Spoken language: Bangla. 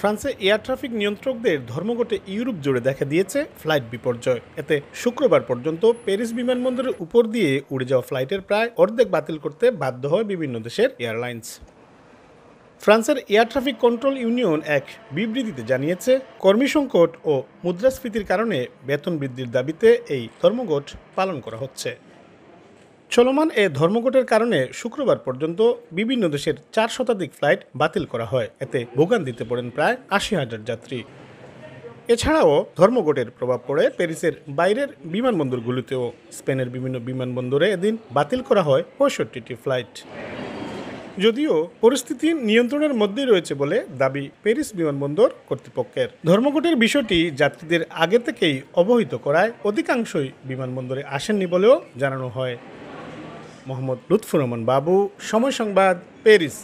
ফ্রান্সে এয়ার ট্রাফিক নিয়ন্ত্রকদের ধর্মঘটে ইউরোপ জুড়ে দেখা দিয়েছে ফ্লাইট বিপর্যয়। এতে শুক্রবার পর্যন্ত প্যারিস বিমানবন্দরের উপর দিয়ে উড়ে যাওয়া ফ্লাইটের প্রায় অর্ধেক বাতিল করতে বাধ্য হয় বিভিন্ন দেশের এয়ারলাইন্স। ফ্রান্সের এয়ার ট্রাফিক কন্ট্রোল ইউনিয়ন এক বিবৃতিতে জানিয়েছে, কর্মী সংকট ও মুদ্রাস্ফীতির কারণে বেতন বৃদ্ধির দাবিতে এই ধর্মঘট পালন করা হচ্ছে। চলমান এ ধর্মঘটের কারণে শুক্রবার পর্যন্ত বিভিন্ন দেশের চার শতাধিক ফ্লাইট বাতিল করা হয়। এতে ভোগান্তিতে পড়েন প্রায় আশি হাজার যাত্রী। এছাড়াও ধর্মঘটের প্রভাব পড়ে প্যারিসের বাইরের বিমানবন্দরগুলিতেও। স্পেনের বিভিন্ন বিমানবন্দরে এদিন বাতিল করা হয় পঁয়ষট্টিটি ফ্লাইট। যদিও পরিস্থিতি নিয়ন্ত্রণের মধ্যেই রয়েছে বলে দাবি প্যারিস বিমানবন্দর কর্তৃপক্ষের। ধর্মঘটের বিষয়টি যাত্রীদের আগে থেকেই অবহিত করায় অধিকাংশই বিমানবন্দরে আসেননি বলেও জানানো হয়। মোহাম্মদ লুৎফুর রহমান বাবু সময় সংবাদ প্যারিস।